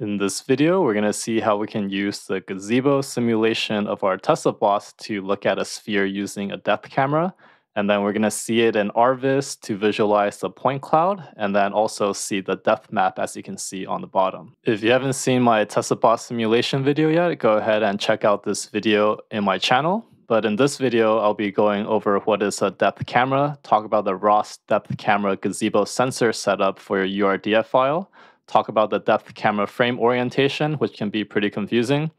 In this video, we're going to see how we can use the gazebo simulation of our Tesla bot to look at a sphere using a depth camera. And then we're going to see it in RViz to visualize the point cloud and then also see the depth map as you can see on the bottom. If you haven't seen my Tesla bot simulation video yet, go ahead and check out this video in my channel. But in this video, I'll be going over what is a depth camera, talk about the ROS depth camera gazebo sensor setup for your URDF file, talk about the depth camera frame orientation, which can be pretty confusing,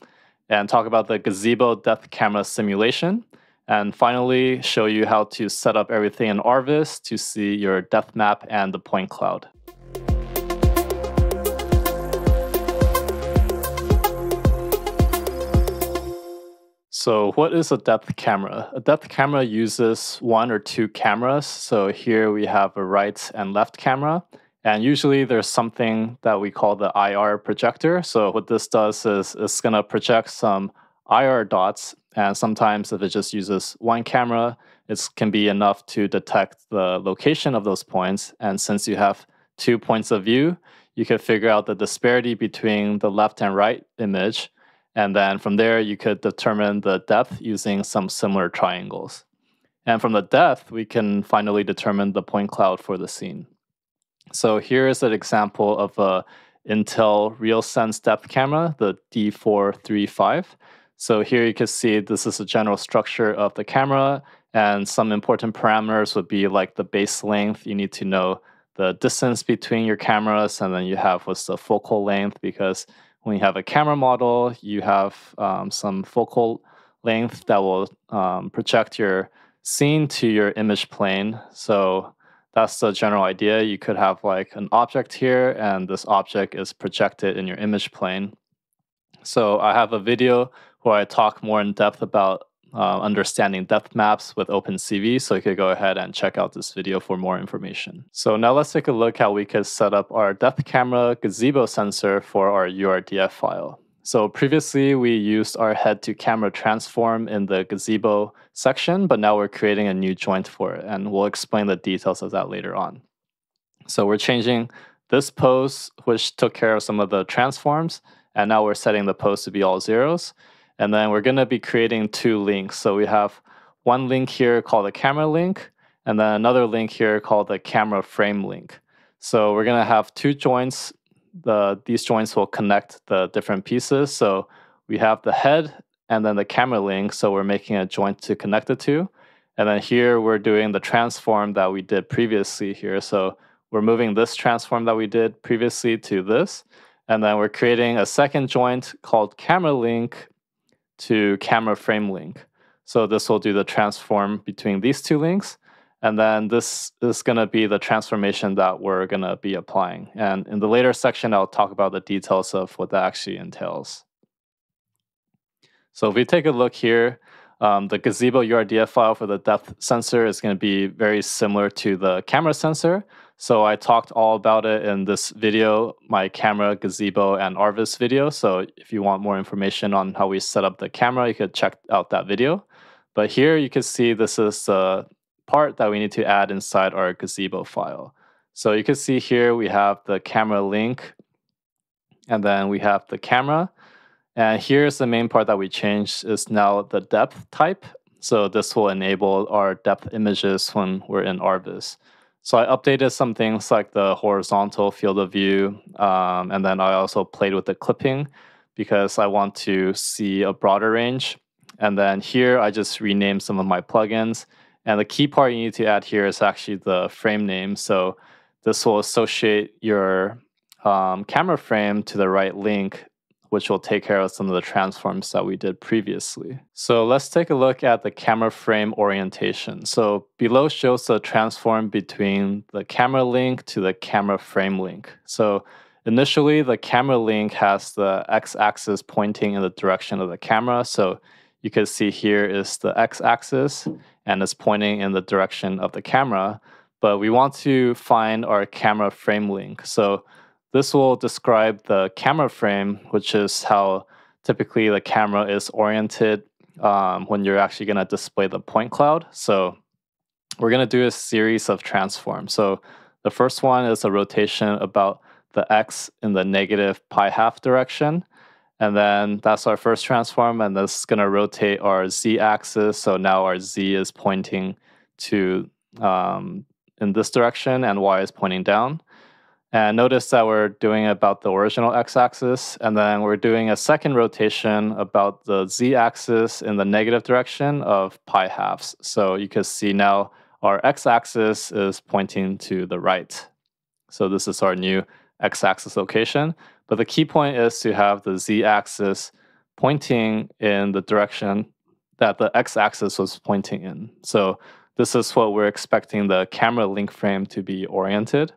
and talk about the gazebo depth camera simulation, and finally show you how to set up everything in RViz to see your depth map and the point cloud. So what is a depth camera? A depth camera uses one or two cameras. So here we have a right and left camera. And usually there's something that we call the IR projector. So what this does is it's going to project some IR dots. And sometimes if it just uses one camera, it can be enough to detect the location of those points. And since you have two points of view, you can figure out the disparity between the left and right image. And then from there, you could determine the depth using some similar triangles. And from the depth, we can finally determine the point cloud for the scene. So here is an example of a Intel RealSense depth camera, the D435. So here you can see this is a general structure of the camera and some important parameters would be like the base length. You need to know the distance between your cameras and then you have what's the focal length because when you have a camera model, you have um, some focal length that will um, project your scene to your image plane. So that's the general idea. You could have like an object here, and this object is projected in your image plane. So I have a video where I talk more in depth about uh, understanding depth maps with OpenCV, so you could go ahead and check out this video for more information. So now let's take a look how we could set up our depth camera gazebo sensor for our URDF file. So previously we used our head to camera transform in the gazebo section, but now we're creating a new joint for it, and we'll explain the details of that later on. So we're changing this pose, which took care of some of the transforms, and now we're setting the pose to be all zeros. And then we're gonna be creating two links. So we have one link here called the camera link, and then another link here called the camera frame link. So we're gonna have two joints the these joints will connect the different pieces. So we have the head and then the camera link. So we're making a joint to connect the two. And then here we're doing the transform that we did previously here. So we're moving this transform that we did previously to this. And then we're creating a second joint called camera link to camera frame link. So this will do the transform between these two links. And then this is going to be the transformation that we're going to be applying. And in the later section, I'll talk about the details of what that actually entails. So if we take a look here, um, the gazebo URDF file for the depth sensor is going to be very similar to the camera sensor. So I talked all about it in this video, my camera, gazebo, and RViz video. So if you want more information on how we set up the camera, you could check out that video. But here you can see this is the part that we need to add inside our gazebo file. So you can see here we have the camera link, and then we have the camera. And here's the main part that we changed is now the depth type. So this will enable our depth images when we're in RViz. So I updated some things like the horizontal field of view, um, and then I also played with the clipping because I want to see a broader range. And then here I just renamed some of my plugins. And the key part you need to add here is actually the frame name. So this will associate your um, camera frame to the right link, which will take care of some of the transforms that we did previously. So let's take a look at the camera frame orientation. So below shows the transform between the camera link to the camera frame link. So initially, the camera link has the x-axis pointing in the direction of the camera. So you can see here is the x-axis and it's pointing in the direction of the camera. But we want to find our camera frame link. So this will describe the camera frame, which is how typically the camera is oriented um, when you're actually going to display the point cloud. So we're going to do a series of transforms. So the first one is a rotation about the x in the negative pi half direction. And then that's our first transform, and this is going to rotate our z-axis. So now our z is pointing to um, in this direction, and y is pointing down. And notice that we're doing about the original x-axis, and then we're doing a second rotation about the z-axis in the negative direction of pi halves. So you can see now our x-axis is pointing to the right. So this is our new x-axis location. But the key point is to have the z-axis pointing in the direction that the x-axis was pointing in. So this is what we're expecting the camera link frame to be oriented.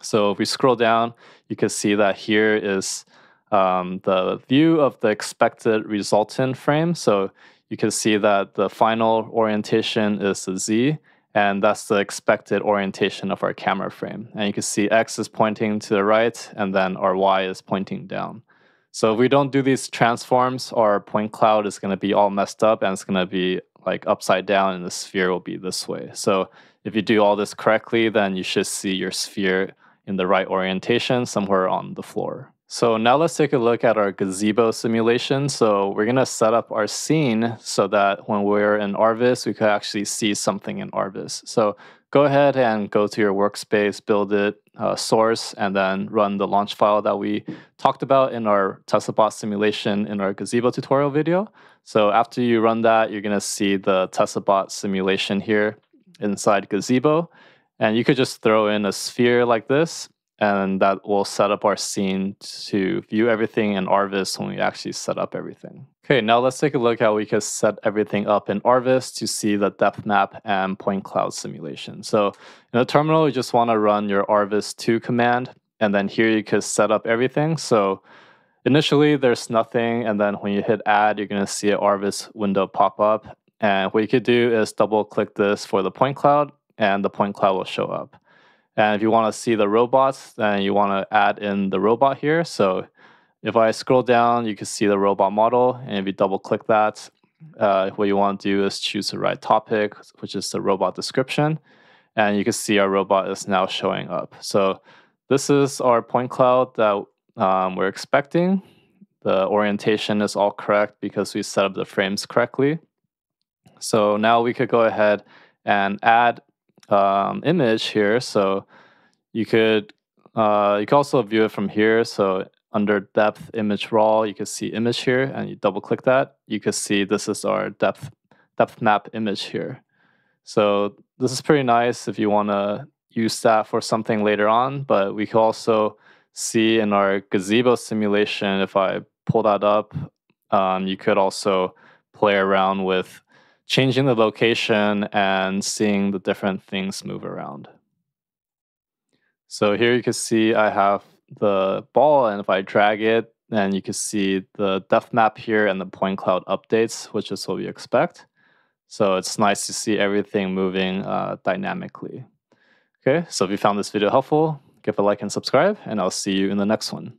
So if we scroll down, you can see that here is um, the view of the expected resultant frame. So you can see that the final orientation is the Z, and that's the expected orientation of our camera frame. And you can see X is pointing to the right, and then our Y is pointing down. So if we don't do these transforms, our point cloud is going to be all messed up, and it's going to be like upside down, and the sphere will be this way. So if you do all this correctly, then you should see your sphere in the right orientation somewhere on the floor. So now let's take a look at our gazebo simulation. So we're gonna set up our scene so that when we're in RViz, we could actually see something in RViz. So go ahead and go to your workspace, build it, uh, source, and then run the launch file that we talked about in our TeslaBot simulation in our gazebo tutorial video. So after you run that, you're gonna see the TeslaBot simulation here inside gazebo. And you could just throw in a sphere like this and that will set up our scene to view everything in RViz when we actually set up everything. Okay, now let's take a look how we can set everything up in RViz to see the depth map and point cloud simulation. So in the terminal, you just want to run your rviz2 command, and then here you can set up everything. So initially there's nothing, and then when you hit add, you're going to see an RViz window pop up. And what you could do is double click this for the point cloud, and the point cloud will show up. And if you want to see the robots, then you want to add in the robot here. So if I scroll down, you can see the robot model. And if you double click that, uh, what you want to do is choose the right topic, which is the robot description. And you can see our robot is now showing up. So this is our point cloud that um, we're expecting. The orientation is all correct because we set up the frames correctly. So now we could go ahead and add um, image here. So you could uh, you can also view it from here. So under depth image raw, you can see image here, and you double click that, you can see this is our depth depth map image here. So this is pretty nice if you want to use that for something later on. But we can also see in our gazebo simulation, if I pull that up, um, you could also play around with changing the location and seeing the different things move around. So here you can see I have the ball and if I drag it, then you can see the depth map here and the point cloud updates, which is what we expect. So it's nice to see everything moving uh, dynamically. Okay, so if you found this video helpful, give a like and subscribe, and I'll see you in the next one.